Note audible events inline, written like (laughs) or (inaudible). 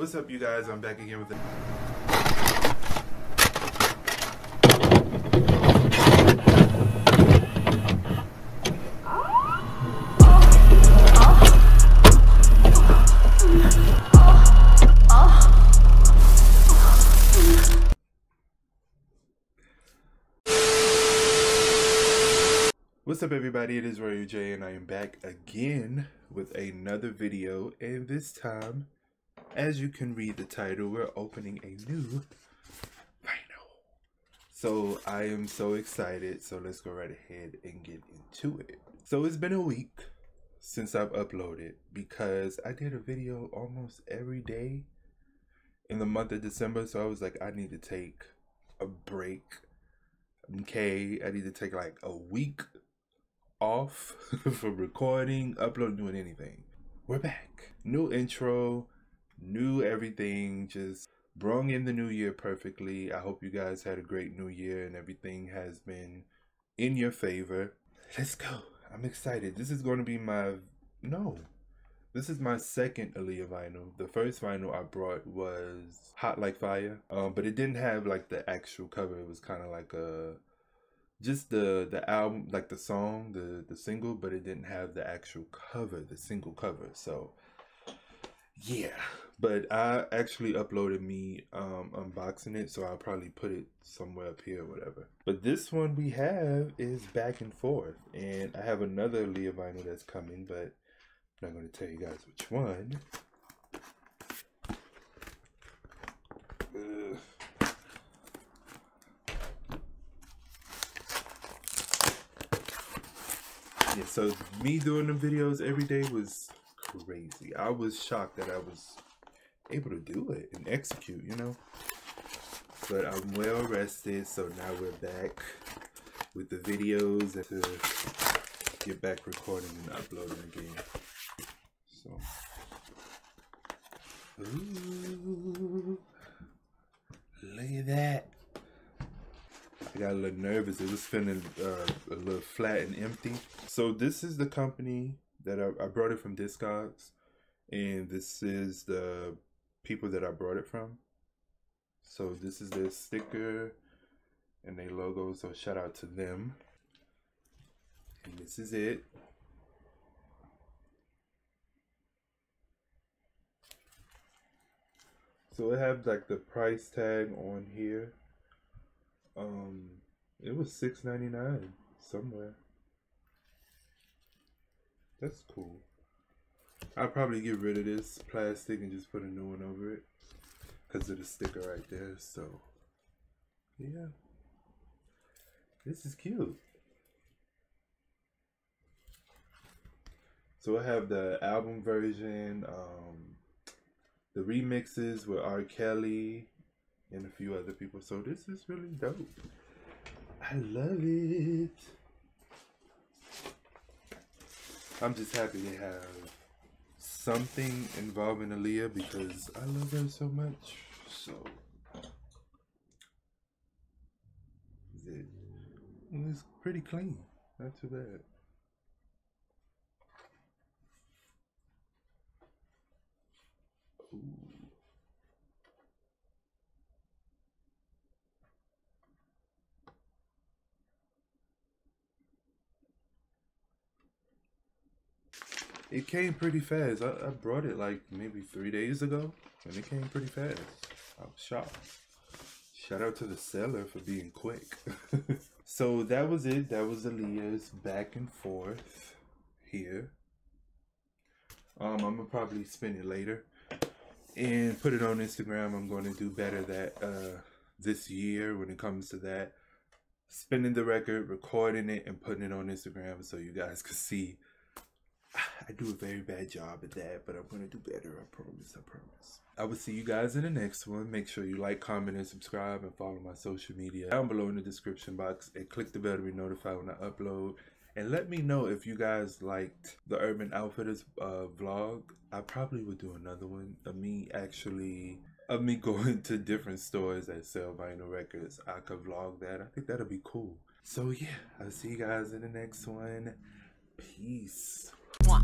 What's up, you guys? I'm back again with. What's up everybody, it is Royal J and I am back again with another video and this time, as you can read the title, we're opening a new vinyl. So I am so excited, so let's go right ahead and get into it. So it's been a week since I've uploaded because I did a video almost every day in the month of December so I was like I need to take a break okay i need to take like a week off (laughs) for recording, uploading, doing anything. We're back. New intro, new everything, just brung in the new year perfectly. I hope you guys had a great new year and everything has been in your favor. Let's go. I'm excited. This is going to be my no. This is my second Aaliyah vinyl. The first vinyl I brought was Hot Like Fire, um, but it didn't have like the actual cover. It was kind of like a just the the album like the song the the single but it didn't have the actual cover the single cover so yeah but i actually uploaded me um unboxing it so i'll probably put it somewhere up here or whatever but this one we have is back and forth and i have another Aaliyah vinyl that's coming but i'm not going to tell you guys which one Ugh. yeah, so me doing the videos every day was crazy. I was shocked that I was able to do it and execute, you know. But I'm well rested, so now we're back with the videos and to get back recording and uploading again. So, ooh, look at that. I got a little nervous. It was feeling uh, a little flat and empty. So this is the company that I, I brought it from Discogs, and this is the people that I brought it from. So this is their sticker and their logo. So shout out to them. And this is it. So it have like the price tag on here. Um, it was six ninety nine somewhere. That's cool. I'll probably get rid of this plastic and just put a new one over it because of the sticker right there. So, yeah, this is cute. So I have the album version, um, the remixes with R. Kelly, and a few other people. So this is really dope. I love it. I'm just happy to have something involving Aaliyah because I love her so much. So it, it's pretty clean. Not too bad. It came pretty fast. I, I brought it like maybe three days ago, and it came pretty fast. I was shocked. Shout out to the seller for being quick. (laughs) so that was it. That was Aaliyah's back and forth here. Um, I'm gonna probably spin it later and put it on Instagram. I'm going to do better that uh, this year when it comes to that. Spinning the record, recording it, and putting it on Instagram so you guys can see I do a very bad job at that, but I'm going to do better. I promise. I promise. I will see you guys in the next one. Make sure you like, comment, and subscribe, and follow my social media down below in the description box. And click the bell to be notified when I upload. And let me know if you guys liked the Urban Outfitters uh, vlog. I probably would do another one of me actually of me (laughs) going to different stores that sell vinyl records. I could vlog that. I think that'll be cool. So yeah, I'll see you guys in the next one. Peace. Mwah.